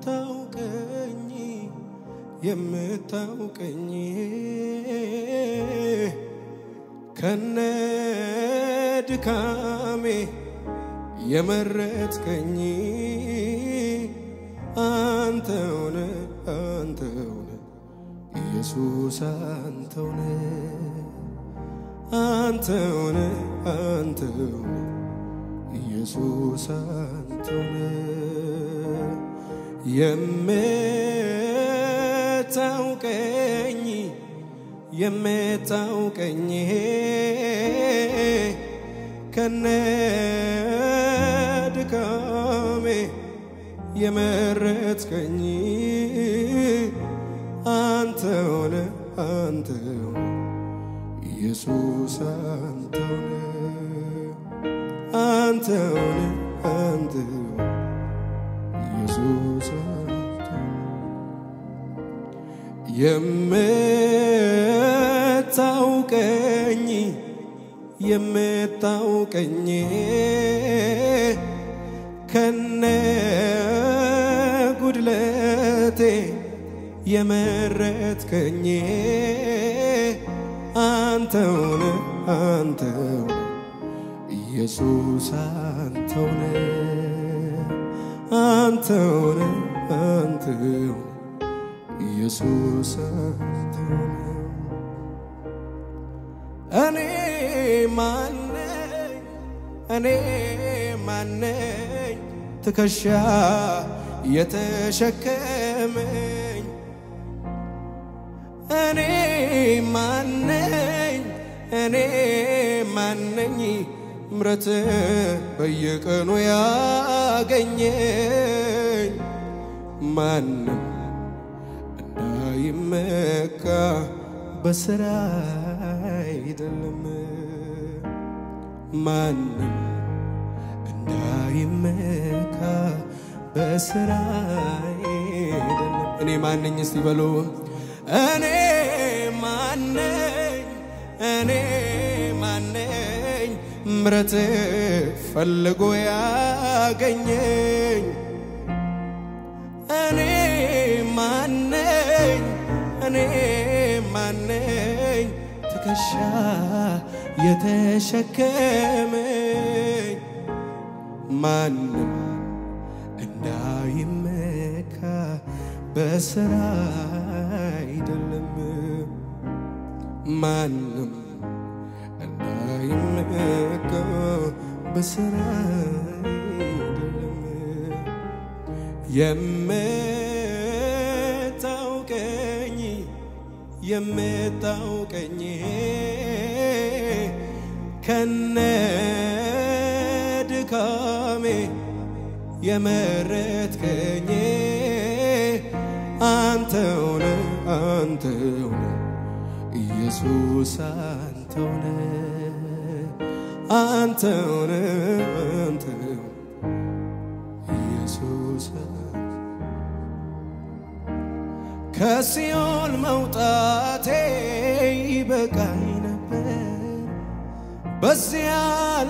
የምታውቀኝ የምታውቀኝ ከነ ድካሜ የመረጥከኝ አንተውነ አንተውነ ኢየሱስ አንተውነ አንተውነ አንተውነ ኢየሱስ አንተውነ የምታውቀኝ የምታውቀኝ ከነ ድካሜ የመረጥከኝ አንተውነ አንተውነ ኢየሱስ አንተውነ አንተውነ አንተውነ ኢየሱስ የምታውቀኝ የምታውቀኝ ከነ ጉድለቴ የመረጥከኝ አንተውነ አንተውነ ኢየሱስ አንተውነ አንተውነ አንተውነ ኢየሱስ አንተውነ እኔ ማነኝ እኔ ማነኝ ትከሻ የተሸከመኝ እኔ ማነኝ እኔ ማነኝ ምረት በየቀኑ ያገኘኝ ማንም እንዳይመካ በስራ አይደለም። ማንም እንዳይመካ በስራ አይደለም። እኔ ማነኝ? እስቲ በሉ። እኔ ማነኝ? እኔ ምረት ፈልጎ ያገኘኝ እኔ ማነኝ እኔ ማነኝ ትከሻ የተሸከመኝ ማንም እንዳይመካ በስራ አይደለም። ማንም እንዳይመካ በስራ አይደለም የምታውቀኝ የምታውቀኝ ከነ ድካሜ የመረጥከኝ አንተውነ አንተውነ ኢየሱስ አንተውነ አንተውነ አንተውነ ኢየሱስ ከሲኦል መውጣቴ ይበቃኝ ነበር። በዚያ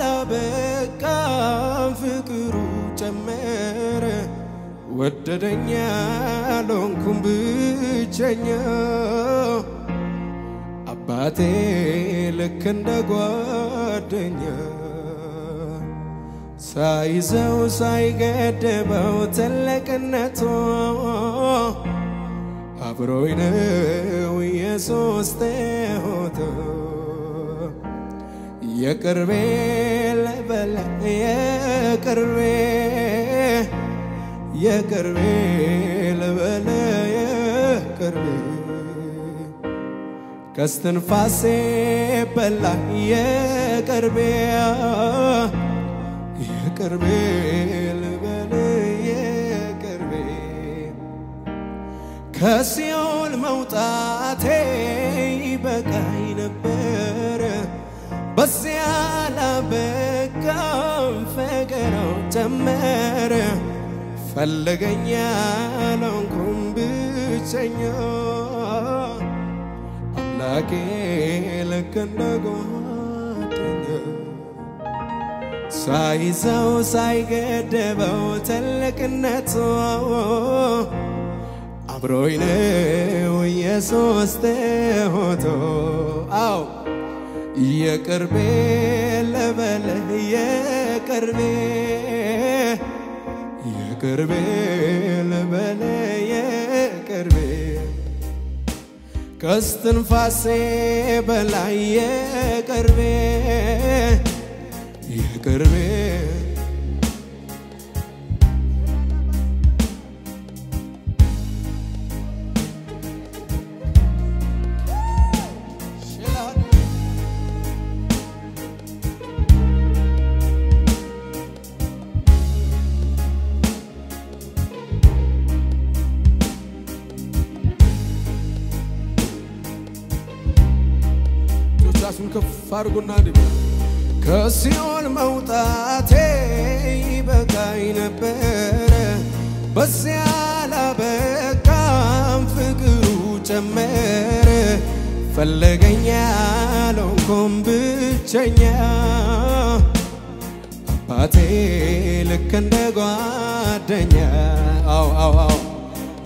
ላበቃም ፍቅሩ ጨመረ። ወደደኛ ሎንኩም ብቸኛ አባቴ ልክ እንደ ጓደኛ ሳይዘው ሳይገድበው ትልቅነቱ አብሮኝ ነው የሶስት ሆቶ የቅርቤ ለበለ የቅርቤ የቅርቤ ለበለ የቅርቤ ከስትንፋሴ በላ የቅርቤ የቅርቤ ልበል የቅርቤ። ከሲኦል መውጣቴ ይበቃኝ ነበረ በዚያ ላበቃም ፈገራው ጨመረ ፈለገኛ ለንኩም ብቸኛ አምላኬ ልክ እንደ ጓደኛ ሳይዘው ሳይገደበው ትልቅነቱ አብሮኝ ነው ኢየሱስ ሆቶ አው የቅርቤ ልበልህ የቅርቤ የቅርቤ ልበልህ የቅርቤ ከስትንፋሴ በላይ የቅርቤ የቅርቤ ከፍ አድርጉና ከሲኦል መውጣቴ ይበቃኝ ነበረ፣ በዚያ ላበቃም ፍቅሩ ጨመረ። ፈለገኝ ያልሆንኩም ብቸኛ። አባቴ ልክ እንደ ጓደኛ። አው አው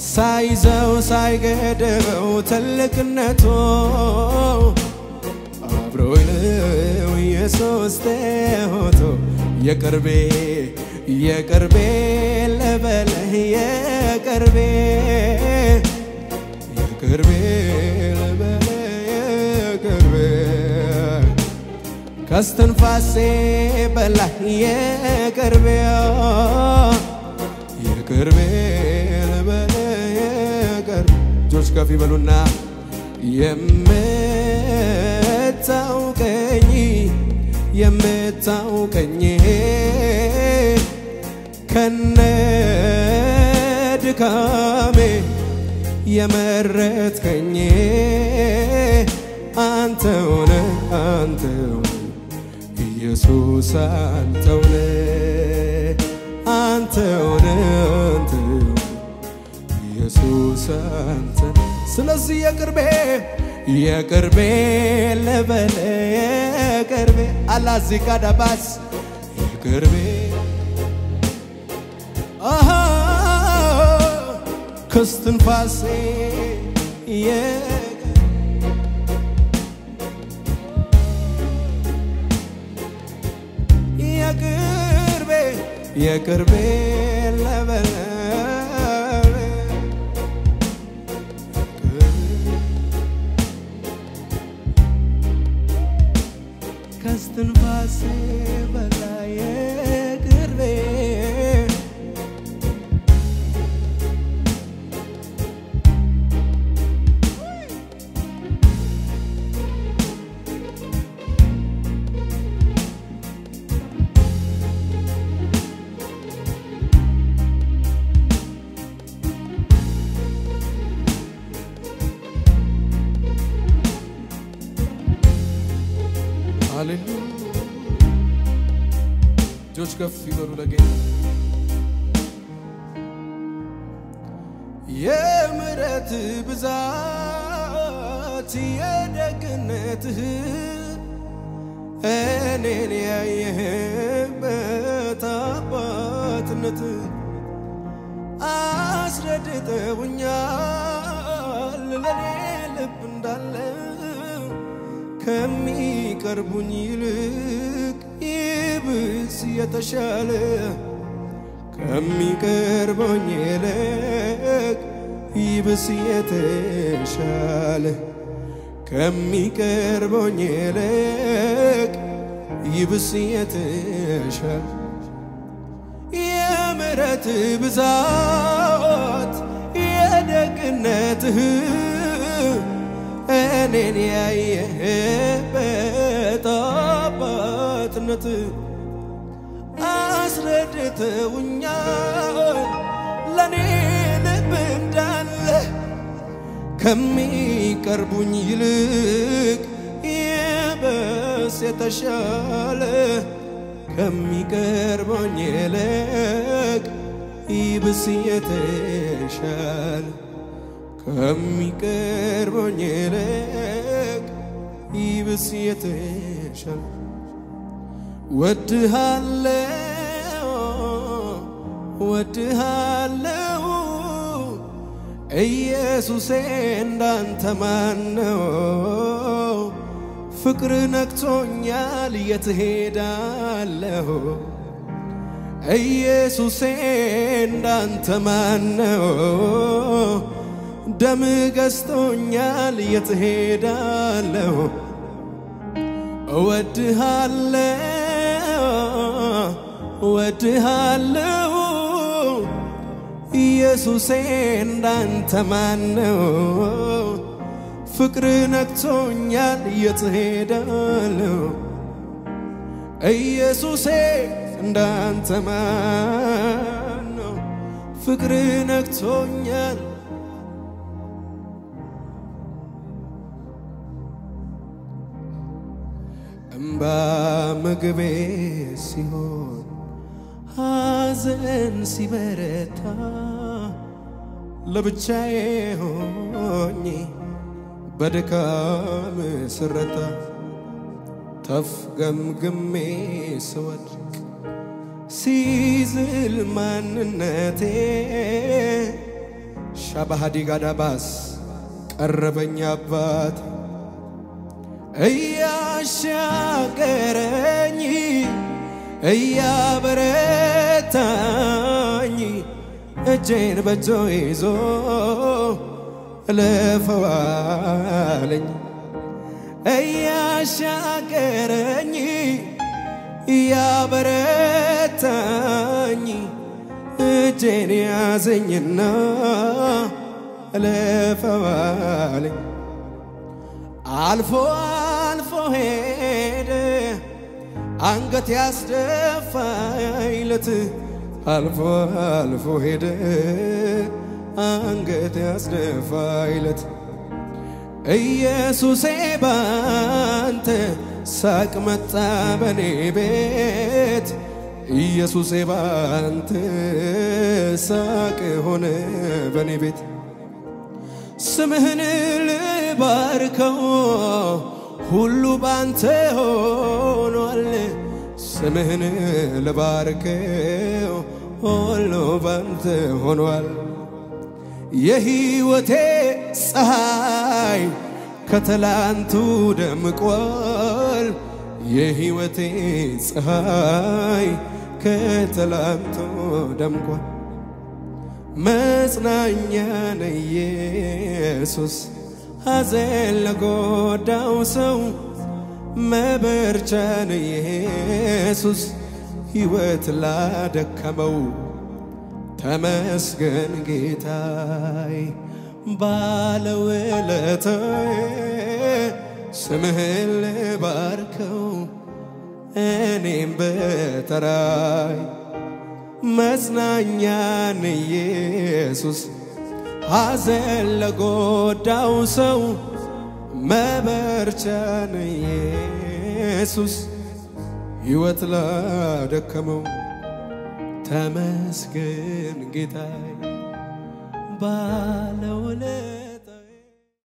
ሳይዘው ሳይገደበው ትልቅነቱ ነው ኢየሱስ ሆቶ የቅርቤ የቅርቤ ልበልህ የቅርቤ የቅርቤ ልበልህ የቅርቤ ከስትንፋሴ በላይ የቅርቤ የቅርቤ ልበልህ የቅርቤ እጆች ከፍ ይበሉና የምታውቀኝ የምታውቀኝ ከነ ድካሜ የመረጥከኝ አንተውነ አንተውነ ኢየሱስ አንተውነ አንተውነ አንተውነ ኢየሱስ አንተ ስለዚህ የቅርቤ የቅርቤ ልበል የቅርቤ አላዚጋ ዳባስ የቅርቤ አሃ ከስትንፋሴ የቅርቤ የቅርቤ ከፍ ይበሉ ለጌታ የምሕረት ብዛት የደግነትህ እኔን ያየህበት አባትነትህ አስረድተውኛል ለኔ ልብ እንዳለ ከሚቀርቡኝ ይልቅ ይብስ የተሻለ ከሚቀርበኝ ይልቅ ይብስ የተሻለ ከሚቀርበኝ ይልቅ ይብስ የተሻለ የምሕረት ብዛት የደግነትህ እኔን ያየህበት አባትነት አስረድተውኛል ለእኔ ልብ እንዳለ ከሚቀርቡኝ ይልቅ ይበስ የተሻለ ከሚቀርበኝ ይልቅ ይብስ የተሻለ ከሚቀርበኝ ይልቅ ይብስ የተሻለ። ወድሃለው ወድሃለው ኢየሱሴ እንዳንተ ማነው? ፍቅር ነክቶኛል የት ሄዳለሁ? ኢየሱሴ እንዳንተ ማነው? ደም ገዝቶኛል የት ሄዳለሁ? እወድሃለው እወድሃለው ኢየሱሴ እንዳንተ ማነው? ፍቅር ነክቶኛል የት ሄዳለሁ? ኢየሱሴ እንዳንተ ማነው? ፍቅር ነክቶኛል እምባ ምግቤ ሲሆን ሐዘን ሲበረታ ለብቻዬ ሆኜ በድካም ስረታ ተፍ ገምግሜ ስወድቅ ሲዝል ማንነቴ ሻባሃዲ ጋዳባስ ቀረበኝ አባት እያሻገረኝ እያበረታኝ እጄን በእጆ ይዞ እለፈዋለኝ እያሻገረኝ እያበረታኝ እጄን ያዘኝና እለፈዋለኝ አልፎ አልፎ አንገት ያስደፋይለት አልፎ አልፎ ሄደ። አንገት ያስደፋይለት ኢየሱሴ ባንተ ሳቅ መጣ በኔ ቤት። ኢየሱሴ ባንተ ሳቅ ሆነ በኔ ቤት። ስምህን ልባርከው ሁሉ ባንተ ሆኗል። ስምህን ልባርከው ሁሉ ባንተ ሆኗል። የሕይወቴ ፀሐይ ከትላንቱ ደምቋል። የሕይወቴ ፀሐይ ከትላንቱ ደምቋል። መጽናኛ ነው ኢየሱስ ሐዘን ለጎዳው ሰው መበርቻ ነው ኢየሱስ ሕይወት ላደከመው። ተመስገን ጌታይ ባለውለታዬ ስምህን ልባርከው እኔም በተራይ መጽናኛን ኢየሱስ ሐዘን ለጎዳው ሰው መበርቻን ኢየሱስ ሕይወት ላደከመው ተመስገን ጌታይ ባለውለ